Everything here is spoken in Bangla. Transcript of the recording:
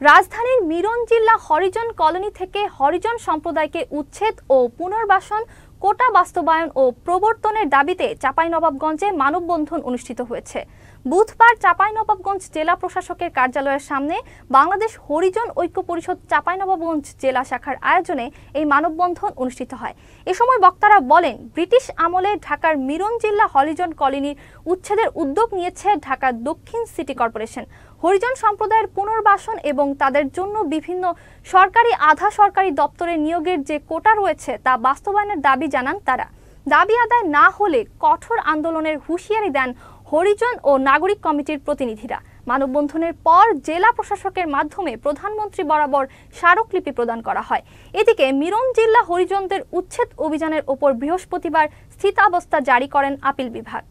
রাজধানীর মিরন জিল্লা হরিজন কলোনি থেকে হরিজন সম্প্রদায়কে উচ্ছেদ ও পুনর্বাসন কোটা বাস্তবায়ন ও প্রবর্তনের দাবিতে চাঁপাইনবাবগঞ্জে মানববন্ধন অনুষ্ঠিত হয়েছে। বুধবার চাঁপাইনবাবগঞ্জ জেলা প্রশাসকের কার্যালয়ের সামনে বাংলাদেশ হরিজন ঐক্য পরিষদ চাঁপাইনবাবগঞ্জ জেলা শাখার আয়োজনে এই মানববন্ধন অনুষ্ঠিত হয়। এ সময় বক্তারা বলেন, ব্রিটিশ আমলে ঢাকার মিরন জিল্লা হরিজন কলোনির উচ্ছেদের উদ্যোগ নিয়েছে ঢাকা দক্ষিণ সিটি কর্পোরেশন। হরিজন সম্প্রদায়ের পুনর্বাসন এবং তাদের জন্য বিভিন্ন সরকারি আধা সরকারি দপ্তরে নিয়োগের যে কোটা রয়েছে তা বাস্তবায়নের দাবি জানান তারা। দাবি আদায় না হলে কঠোর আন্দোলনের হুঁশিয়ারি দেন হরিজন ও নাগরিক কমিটির প্রতিনিধিরা। মানববন্ধনের পর জেলা প্রশাসকের মাধ্যমে প্রধানমন্ত্রী বরাবর স্মারকলিপি প্রদান করা হয়। এদিকে মিরন জেলা হরিজনদের উচ্ছেদ অভিযানের ওপর বৃহস্পতিবার স্থিতাবস্থা জারি করেন আপিল বিভাগ।